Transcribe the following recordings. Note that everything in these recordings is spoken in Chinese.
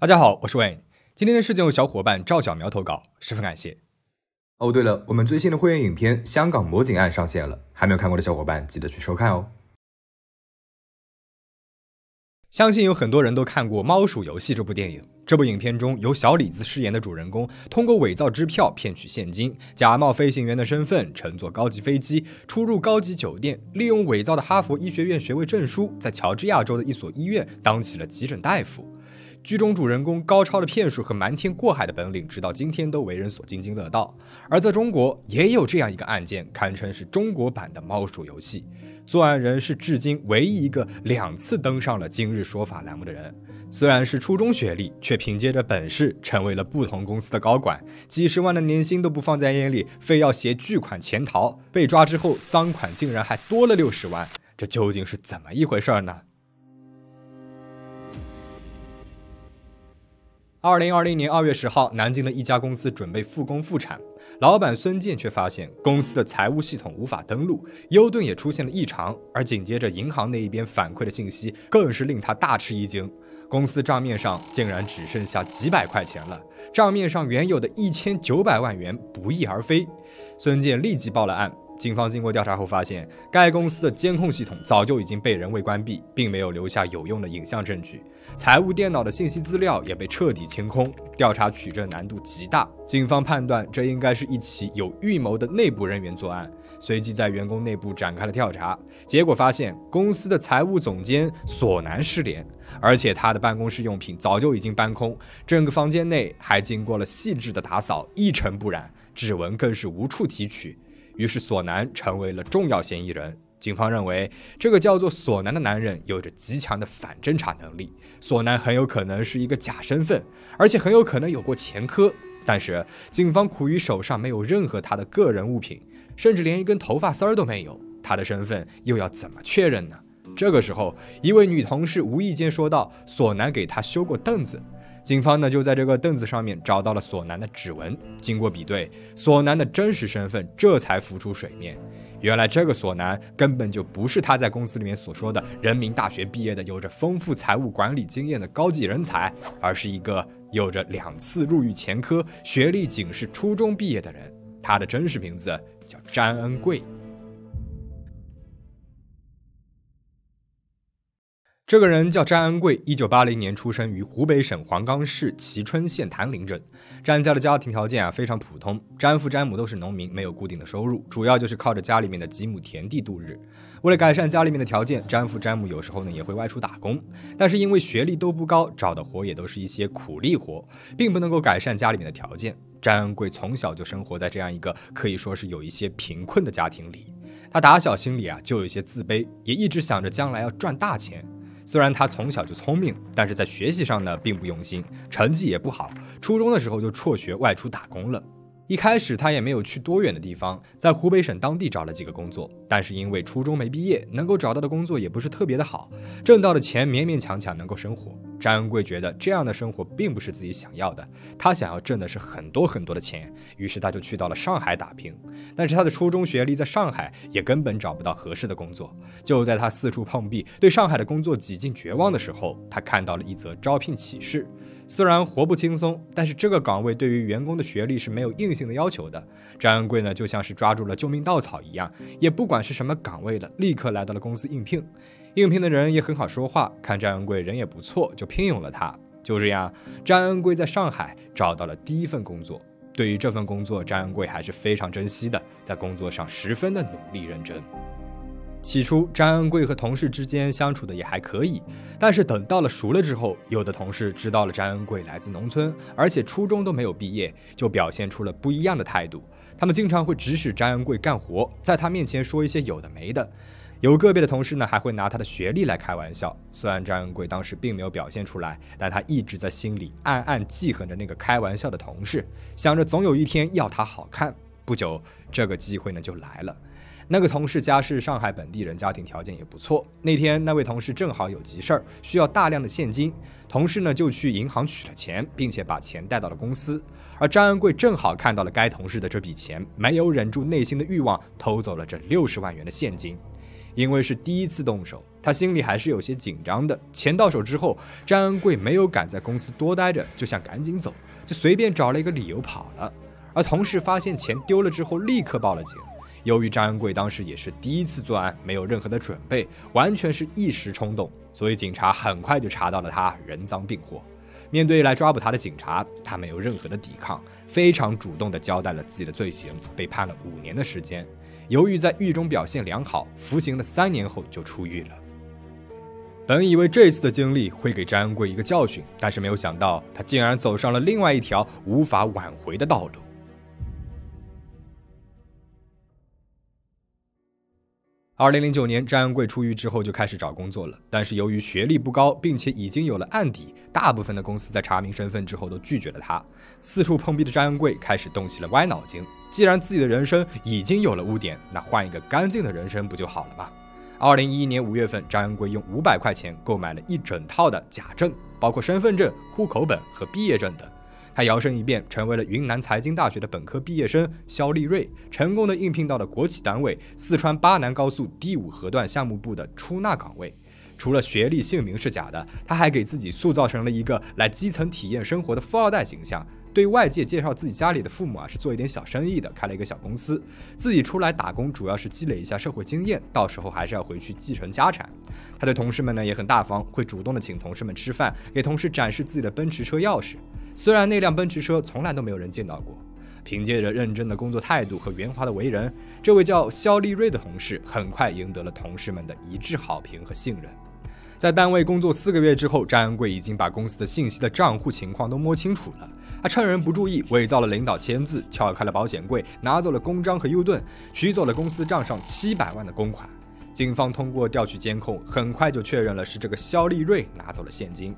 大家好，我是 Wayne。今天的事件由小伙伴赵小苗投稿，十分感谢。哦，对了，我们最新的会员影片《香港魔警案》上线了，还没有看过的小伙伴记得去收看哦。相信有很多人都看过《猫鼠游戏》这部电影。这部影片中，由小李子饰演的主人公，通过伪造支票骗取现金，假冒飞行员的身份，乘坐高级飞机出入高级酒店，利用伪造的哈佛医学院学位证书，在乔治亚州的一所医院当起了急诊大夫。剧中主人公高超的骗术和瞒天过海的本领，直到今天都为人所津津乐道。而在中国，也有这样一个案件，堪称是中国版的《猫鼠游戏》。作案人是至今唯一一个两次登上了《今日说法》栏目的人。虽然是初中学历，却凭借着本事成为了不同公司的高管，几十万的年薪都不放在眼里，非要携巨款潜逃。被抓之后，赃款竟然还多了六十万，这究竟是怎么一回事呢？二零二零年二月十号，南京的一家公司准备复工复产，老板孙健却发现公司的财务系统无法登录，优盾也出现了异常，而紧接着银行那一边反馈的信息更是令他大吃一惊，公司账面上竟然只剩下几百块钱了，账面上原有的一千九百万元不翼而飞，孙健立即报了案。警方经过调查后发现，该公司的监控系统早就已经被人为关闭，并没有留下有用的影像证据。财务电脑的信息资料也被彻底清空，调查取证难度极大。警方判断这应该是一起有预谋的内部人员作案，随即在员工内部展开了调查。结果发现，公司的财务总监索南失联，而且他的办公室用品早就已经搬空，整个房间内还经过了细致的打扫，一尘不染，指纹更是无处提取。于是，索南成为了重要嫌疑人。警方认为，这个叫做索南的男人有着极强的反侦查能力。索南很有可能是一个假身份，而且很有可能有过前科。但是，警方苦于手上没有任何他的个人物品，甚至连一根头发丝儿都没有，他的身份又要怎么确认呢？这个时候，一位女同事无意间说道：“索南给他修过凳子。”警方呢就在这个凳子上面找到了索南的指纹，经过比对，索南的真实身份这才浮出水面。原来这个索南根本就不是他在公司里面所说的人民大学毕业的、有着丰富财务管理经验的高级人才，而是一个有着两次入狱前科、学历仅是初中毕业的人。他的真实名字叫詹恩贵。这个人叫詹恩贵，一九八零年出生于湖北省黄冈市蕲春县谭林镇。詹家的家庭条件啊非常普通，詹父詹母都是农民，没有固定的收入，主要就是靠着家里面的几亩田地度日。为了改善家里面的条件，詹父詹母有时候呢也会外出打工，但是因为学历都不高，找的活也都是一些苦力活，并不能够改善家里面的条件。詹恩贵从小就生活在这样一个可以说是有一些贫困的家庭里，他打小心里啊就有一些自卑，也一直想着将来要赚大钱。虽然他从小就聪明，但是在学习上呢并不用心，成绩也不好。初中的时候就辍学外出打工了。一开始他也没有去多远的地方，在湖北省当地找了几个工作，但是因为初中没毕业，能够找到的工作也不是特别的好，挣到的钱勉勉强强能够生活。张恩贵觉得这样的生活并不是自己想要的，他想要挣的是很多很多的钱，于是他就去到了上海打拼。但是他的初中学历在上海也根本找不到合适的工作。就在他四处碰壁，对上海的工作几近绝望的时候，他看到了一则招聘启事。虽然活不轻松，但是这个岗位对于员工的学历是没有硬性的要求的。张恩贵呢，就像是抓住了救命稻草一样，也不管是什么岗位了，立刻来到了公司应聘。应聘的人也很好说话，看张恩贵人也不错，就聘用了他。就这样，张恩贵在上海找到了第一份工作。对于这份工作，张恩贵还是非常珍惜的，在工作上十分的努力认真。起初，张恩贵和同事之间相处的也还可以，但是等到了熟了之后，有的同事知道了张恩贵来自农村，而且初中都没有毕业，就表现出了不一样的态度。他们经常会指使张恩贵干活，在他面前说一些有的没的。有个别的同事呢，还会拿他的学历来开玩笑。虽然张恩贵当时并没有表现出来，但他一直在心里暗暗记恨着那个开玩笑的同事，想着总有一天要他好看。不久，这个机会呢就来了。那个同事家是上海本地人，家庭条件也不错。那天那位同事正好有急事儿，需要大量的现金，同事呢就去银行取了钱，并且把钱带到了公司。而张恩贵正好看到了该同事的这笔钱，没有忍住内心的欲望，偷走了这六十万元的现金。因为是第一次动手，他心里还是有些紧张的。钱到手之后，张恩贵没有敢在公司多待着，就想赶紧走，就随便找了一个理由跑了。而同事发现钱丢了之后，立刻报了警。由于张恩贵当时也是第一次作案，没有任何的准备，完全是一时冲动，所以警察很快就查到了他人赃并获。面对来抓捕他的警察，他没有任何的抵抗，非常主动地交代了自己的罪行，被判了五年的时间。由于在狱中表现良好，服刑的三年后就出狱了。本以为这次的经历会给张恩贵一个教训，但是没有想到他竟然走上了另外一条无法挽回的道路。二零零九年，张恩贵出狱之后就开始找工作了，但是由于学历不高，并且已经有了案底，大部分的公司在查明身份之后都拒绝了他。四处碰壁的张恩贵开始动起了歪脑筋：既然自己的人生已经有了污点，那换一个干净的人生不就好了吗？二零一一年五月份，张恩贵用五百块钱购买了一整套的假证，包括身份证、户口本和毕业证等。他摇身一变，成为了云南财经大学的本科毕业生肖立瑞，成功的应聘到了国企单位四川巴南高速第五河段项目部的出纳岗位。除了学历、姓名是假的，他还给自己塑造成了一个来基层体验生活的富二代形象，对外界介绍自己家里的父母啊是做一点小生意的，开了一个小公司，自己出来打工主要是积累一下社会经验，到时候还是要回去继承家产。他对同事们呢也很大方，会主动的请同事们吃饭，给同事展示自己的奔驰车钥匙。虽然那辆奔驰车从来都没有人见到过，凭借着认真的工作态度和圆滑的为人，这位叫肖立瑞的同事很快赢得了同事们的一致好评和信任。在单位工作四个月之后，张恩贵已经把公司的信息的账户情况都摸清楚了。他趁人不注意，伪造了领导签字，撬开了保险柜，拿走了公章和 U 盾，取走了公司账上七百万的公款。警方通过调取监控，很快就确认了是这个肖立瑞拿走了现金。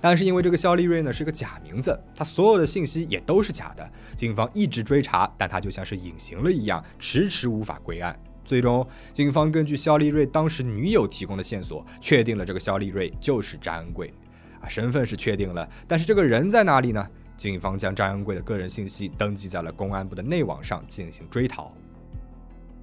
但是因为这个肖立瑞呢是个假名字，他所有的信息也都是假的。警方一直追查，但他就像是隐形了一样，迟迟无法归案。最终，警方根据肖立瑞当时女友提供的线索，确定了这个肖立瑞就是张恩贵。啊，身份是确定了，但是这个人在哪里呢？警方将张恩贵的个人信息登记在了公安部的内网上进行追逃。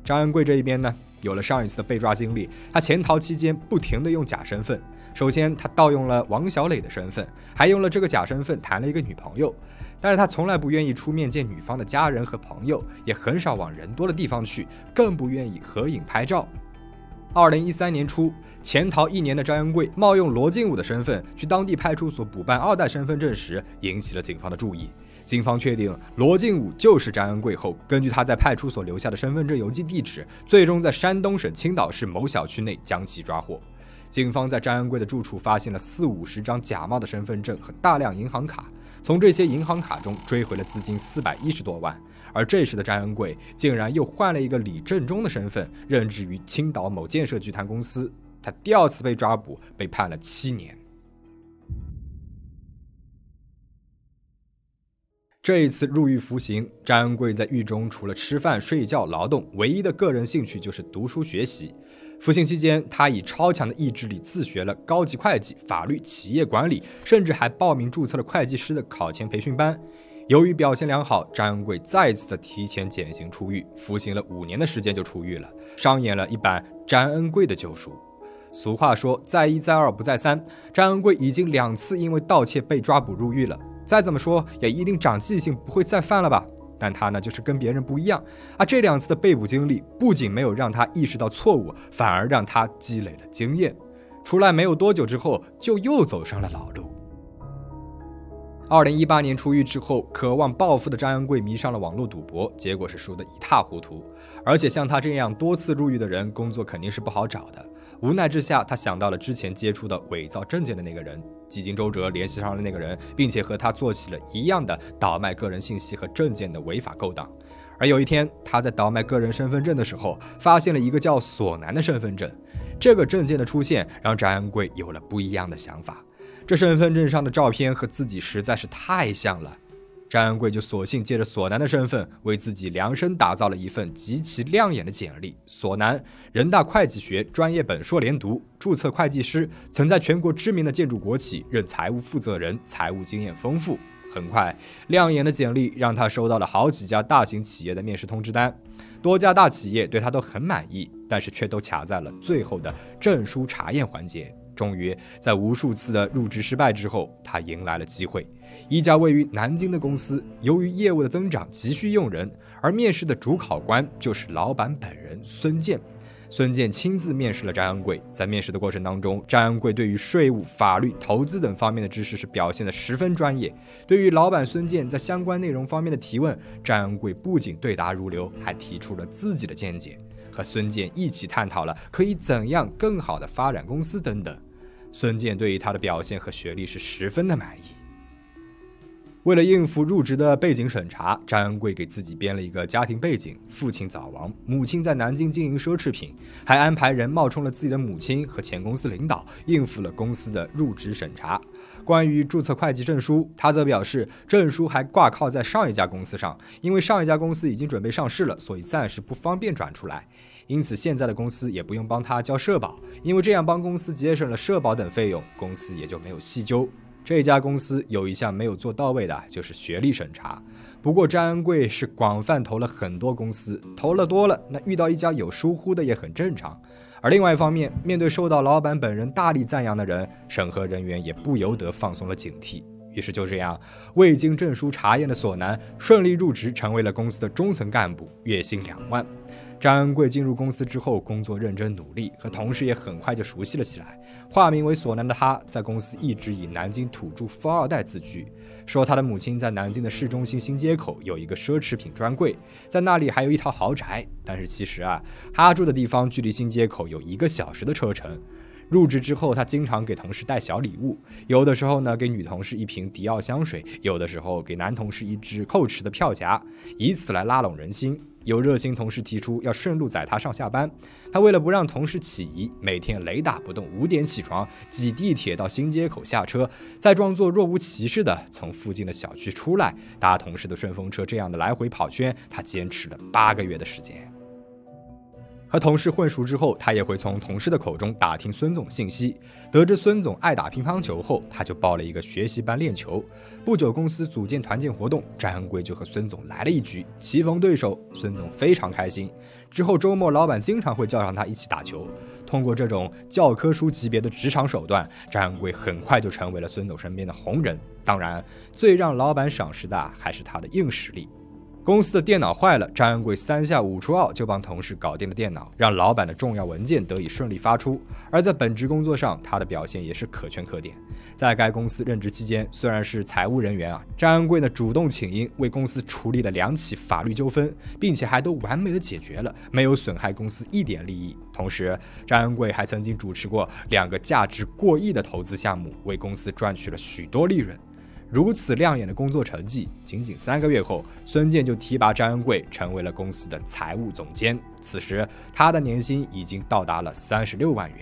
张恩贵这一边呢？有了上一次的被抓经历，他潜逃期间不停的用假身份。首先，他盗用了王小磊的身份，还用了这个假身份谈了一个女朋友。但是他从来不愿意出面见女方的家人和朋友，也很少往人多的地方去，更不愿意合影拍照。二零一三年初，潜逃一年的张恩贵冒用罗静武的身份去当地派出所补办二代身份证时，引起了警方的注意。警方确定罗静武就是张恩贵后，根据他在派出所留下的身份证邮寄地址，最终在山东省青岛市某小区内将其抓获。警方在张恩贵的住处发现了四五十张假冒的身份证和大量银行卡，从这些银行卡中追回了资金四百一十多万。而这时的张恩贵竟然又换了一个李正中的身份，任职于青岛某建设集团公司。他第二次被抓捕，被判了七年。这一次入狱服刑，张恩贵在狱中除了吃饭、睡觉、劳动，唯一的个人兴趣就是读书学习。服刑期间，他以超强的意志力自学了高级会计、法律、企业管理，甚至还报名注册了会计师的考前培训班。由于表现良好，张恩贵再次的提前减刑出狱，服刑了五年的时间就出狱了，上演了一版张恩贵的救赎。俗话说，再一再二不再三，张恩贵已经两次因为盗窃被抓捕入狱了。再怎么说也一定长记性，不会再犯了吧？但他呢，就是跟别人不一样啊！这两次的被捕经历不仅没有让他意识到错误，反而让他积累了经验。出来没有多久之后，就又走上了老路。二零一八年出狱之后，渴望暴富的张恩贵迷上了网络赌博，结果是输得一塌糊涂。而且像他这样多次入狱的人，工作肯定是不好找的。无奈之下，他想到了之前接触的伪造证件的那个人，几经周折联系上了那个人，并且和他做起了一样的倒卖个人信息和证件的违法勾当。而有一天，他在倒卖个人身份证的时候，发现了一个叫索南的身份证。这个证件的出现，让张安贵有了不一样的想法。这身份证上的照片和自己实在是太像了。张恩贵就索性借着索南的身份，为自己量身打造了一份极其亮眼的简历。索南，人大会计学专业本硕连读，注册会计师，曾在全国知名的建筑国企任财务负责人，财务经验丰富。很快，亮眼的简历让他收到了好几家大型企业的面试通知单，多家大企业对他都很满意。但是却都卡在了最后的证书查验环节。终于，在无数次的入职失败之后，他迎来了机会。一家位于南京的公司，由于业务的增长，急需用人，而面试的主考官就是老板本人孙健。孙健亲自面试了张恩贵，在面试的过程当中，张恩贵对于税务、法律、投资等方面的知识是表现的十分专业。对于老板孙健在相关内容方面的提问，张恩贵不仅对答如流，还提出了自己的见解，和孙健一起探讨了可以怎样更好的发展公司等等。孙健对于他的表现和学历是十分的满意。为了应付入职的背景审查，张恩贵给自己编了一个家庭背景：父亲早亡，母亲在南京经营奢侈品，还安排人冒充了自己的母亲和前公司领导，应付了公司的入职审查。关于注册会计证书，他则表示证书还挂靠在上一家公司上，因为上一家公司已经准备上市了，所以暂时不方便转出来。因此，现在的公司也不用帮他交社保，因为这样帮公司节省了社保等费用，公司也就没有细究。这家公司有一项没有做到位的，就是学历审查。不过张恩贵是广泛投了很多公司，投了多了，那遇到一家有疏忽的也很正常。而另外一方面，面对受到老板本人大力赞扬的人，审核人员也不由得放松了警惕。于是就这样，未经证书查验的索南顺利入职，成为了公司的中层干部，月薪两万。张恩贵进入公司之后，工作认真努力，和同事也很快就熟悉了起来。化名为索南的他，在公司一直以南京土著富二代自居，说他的母亲在南京的市中心新街口有一个奢侈品专柜，在那里还有一套豪宅。但是其实啊，他住的地方距离新街口有一个小时的车程。入职之后，他经常给同事带小礼物，有的时候呢给女同事一瓶迪奥香水，有的时候给男同事一支蔻驰的票夹，以此来拉拢人心。有热心同事提出要顺路载他上下班，他为了不让同事起疑，每天雷打不动五点起床，挤地铁到新街口下车，再装作若无其事的从附近的小区出来，搭同事的顺风车，这样的来回跑圈，他坚持了八个月的时间。和同事混熟之后，他也会从同事的口中打听孙总信息。得知孙总爱打乒乓球后，他就报了一个学习班练球。不久，公司组建团建活动，张恩贵就和孙总来了一局。棋逢对手，孙总非常开心。之后周末，老板经常会叫上他一起打球。通过这种教科书级别的职场手段，张恩贵很快就成为了孙总身边的红人。当然，最让老板赏识的还是他的硬实力。公司的电脑坏了，张恩贵三下五除二就帮同事搞定了电脑，让老板的重要文件得以顺利发出。而在本职工作上，他的表现也是可圈可点。在该公司任职期间，虽然是财务人员啊，张恩贵呢主动请缨，为公司处理了两起法律纠纷，并且还都完美的解决了，没有损害公司一点利益。同时，张恩贵还曾经主持过两个价值过亿的投资项目，为公司赚取了许多利润。如此亮眼的工作成绩，仅仅三个月后，孙健就提拔张恩贵成为了公司的财务总监。此时，他的年薪已经到达了三十六万元。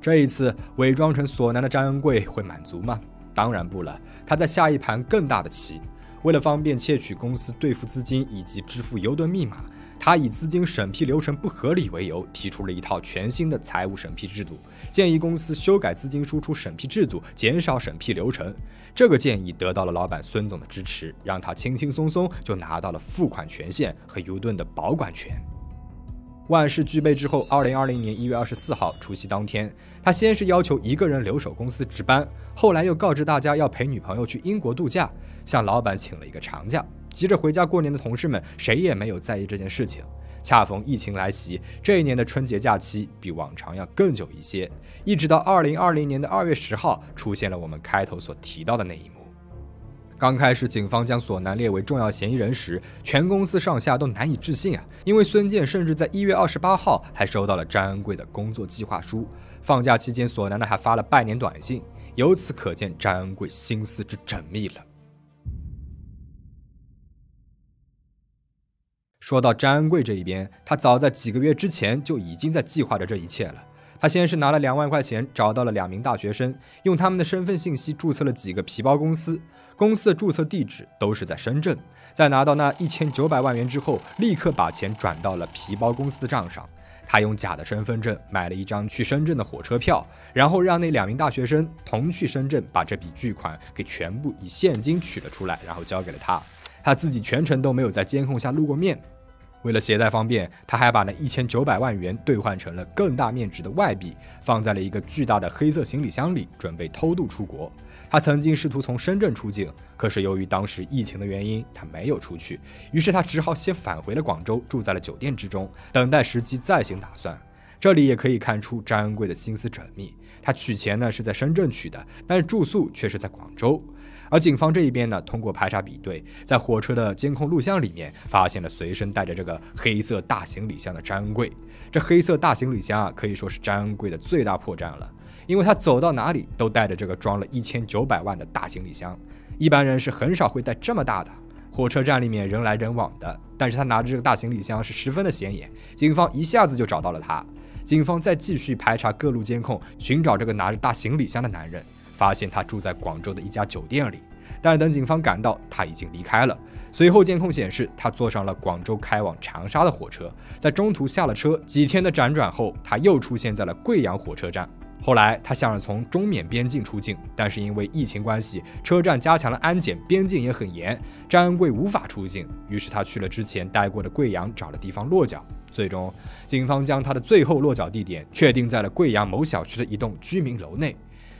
这一次，伪装成索南的张恩贵会满足吗？当然不了，他在下一盘更大的棋。为了方便窃取公司兑付资金以及支付邮盾密码。他以资金审批流程不合理为由，提出了一套全新的财务审批制度，建议公司修改资金输出审批制度，减少审批流程。这个建议得到了老板孙总的支持，让他轻轻松松就拿到了付款权限和尤顿的保管权。万事俱备之后，二零二零年一月二十四号除夕当天，他先是要求一个人留守公司值班，后来又告知大家要陪女朋友去英国度假，向老板请了一个长假。急着回家过年的同事们，谁也没有在意这件事情。恰逢疫情来袭，这一年的春节假期比往常要更久一些。一直到二零二零年的二月十号，出现了我们开头所提到的那一幕。刚开始，警方将索南列为重要嫌疑人时，全公司上下都难以置信啊！因为孙健甚至在一月二十八号还收到了张恩贵的工作计划书。放假期间，索南呢还发了拜年短信，由此可见张恩贵心思之缜密了。说到张恩贵这一边，他早在几个月之前就已经在计划着这一切了。他先是拿了两万块钱，找到了两名大学生，用他们的身份信息注册了几个皮包公司，公司的注册地址都是在深圳。在拿到那一千九百万元之后，立刻把钱转到了皮包公司的账上。他用假的身份证买了一张去深圳的火车票，然后让那两名大学生同去深圳，把这笔巨款给全部以现金取了出来，然后交给了他。他自己全程都没有在监控下露过面。为了携带方便，他还把那一千九百万元兑换成了更大面值的外币，放在了一个巨大的黑色行李箱里，准备偷渡出国。他曾经试图从深圳出境，可是由于当时疫情的原因，他没有出去。于是他只好先返回了广州，住在了酒店之中，等待时机再行打算。这里也可以看出张恩贵的心思缜密。他取钱呢是在深圳取的，但是住宿却是在广州。而警方这一边呢，通过排查比对，在火车的监控录像里面，发现了随身带着这个黑色大行李箱的张恩贵。这黑色大行李箱啊，可以说是张恩贵的最大破绽了。因为他走到哪里都带着这个装了一千九百万的大行李箱，一般人是很少会带这么大的。火车站里面人来人往的，但是他拿着这个大行李箱是十分的显眼，警方一下子就找到了他。警方再继续排查各路监控，寻找这个拿着大行李箱的男人，发现他住在广州的一家酒店里。但是等警方赶到，他已经离开了。随后监控显示，他坐上了广州开往长沙的火车，在中途下了车。几天的辗转后，他又出现在了贵阳火车站。后来，他想着从中缅边境出境，但是因为疫情关系，车站加强了安检，边境也很严，张恩贵无法出境。于是他去了之前待过的贵阳，找了地方落脚。最终，警方将他的最后落脚地点确定在了贵阳某小区的一栋居民楼内。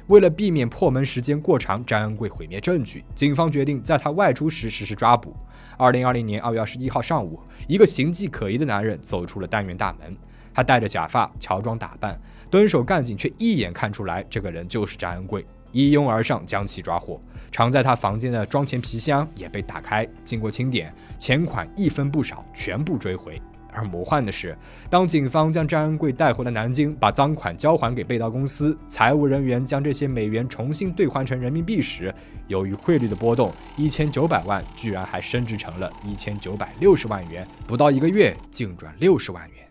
为了避免破门时间过长，张恩贵毁灭证据，警方决定在他外出时实施抓捕。二零二零年二月二十一号上午，一个形迹可疑的男人走出了单元大门，他戴着假发，乔装打扮。蹲守干警却一眼看出来，这个人就是张恩贵，一拥而上将其抓获。藏在他房间的装钱皮箱也被打开，经过清点，钱款一分不少，全部追回。而魔幻的是，当警方将张恩贵带回了南京，把赃款交还给被盗公司，财务人员将这些美元重新兑换成人民币时，由于汇率的波动，一千九百万居然还升值成了一千九百六十万元，不到一个月净赚六十万元。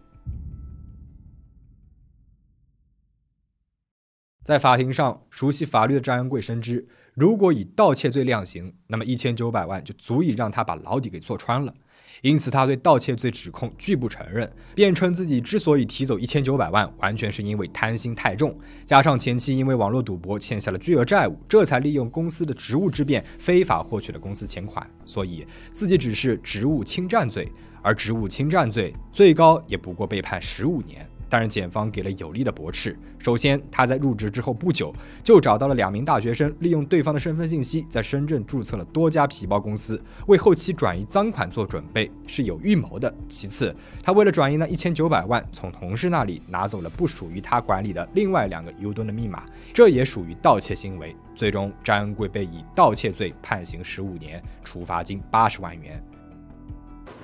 在法庭上，熟悉法律的张恩贵深知，如果以盗窃罪量刑，那么一千九百万就足以让他把牢底给坐穿了。因此，他对盗窃罪指控拒不承认，辩称自己之所以提走一千九百万，完全是因为贪心太重，加上前期因为网络赌博欠下了巨额债务，这才利用公司的职务之便非法获取了公司钱款，所以自己只是职务侵占罪，而职务侵占罪最高也不过被判十五年。但是检方给了有力的驳斥。首先，他在入职之后不久就找到了两名大学生，利用对方的身份信息，在深圳注册了多家皮包公司，为后期转移赃款做准备，是有预谋的。其次，他为了转移那一千九百万，从同事那里拿走了不属于他管理的另外两个 U 盾的密码，这也属于盗窃行为。最终，张恩贵被以盗窃罪判刑十五年，处罚金八十万元。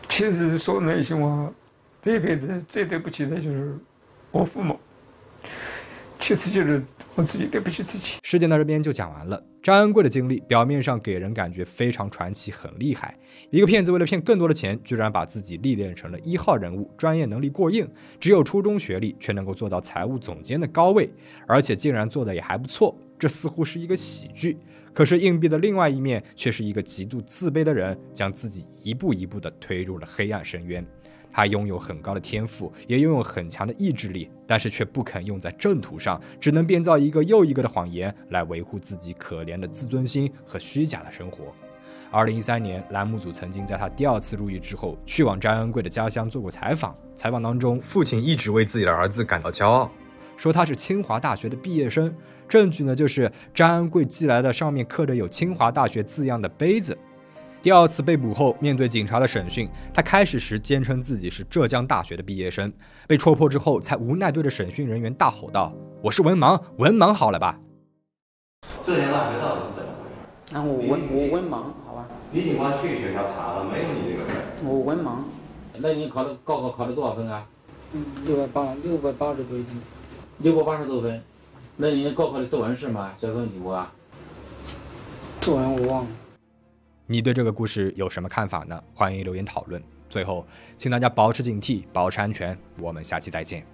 其实说那些话，这辈子最对不起的就是。我父母，其实就是我自己对不起自己。事件到这边就讲完了。张恩贵的经历表面上给人感觉非常传奇，很厉害。一个骗子为了骗更多的钱，居然把自己历练成了一号人物，专业能力过硬，只有初中学历却能够做到财务总监的高位，而且竟然做的也还不错。这似乎是一个喜剧，可是硬币的另外一面却是一个极度自卑的人，将自己一步一步的推入了黑暗深渊。他拥有很高的天赋，也拥有很强的意志力，但是却不肯用在正途上，只能编造一个又一个的谎言来维护自己可怜的自尊心和虚假的生活。二零一三年，栏目组曾经在他第二次入狱之后，去往张恩贵的家乡做过采访。采访当中，父亲一直为自己的儿子感到骄傲，说他是清华大学的毕业生。证据呢，就是张恩贵寄来的上面刻着有清华大学字样的杯子。第二次被捕后，面对警察的审讯，他开始时坚称自己是浙江大学的毕业生，被戳破之后，才无奈对着审讯人员大吼道：“我是文盲，文盲好了吧？”浙江大学到底是怎么回事？那我文我文盲，好吧？李警官去学校查了，没有你这个分。我文盲。那你考的高考考了多少分啊？嗯，六百八，六百八十多分。六百八十多分。那你高考的作文是吗？小问题目啊？作文我忘了。你对这个故事有什么看法呢？欢迎留言讨论。最后，请大家保持警惕，保持安全。我们下期再见。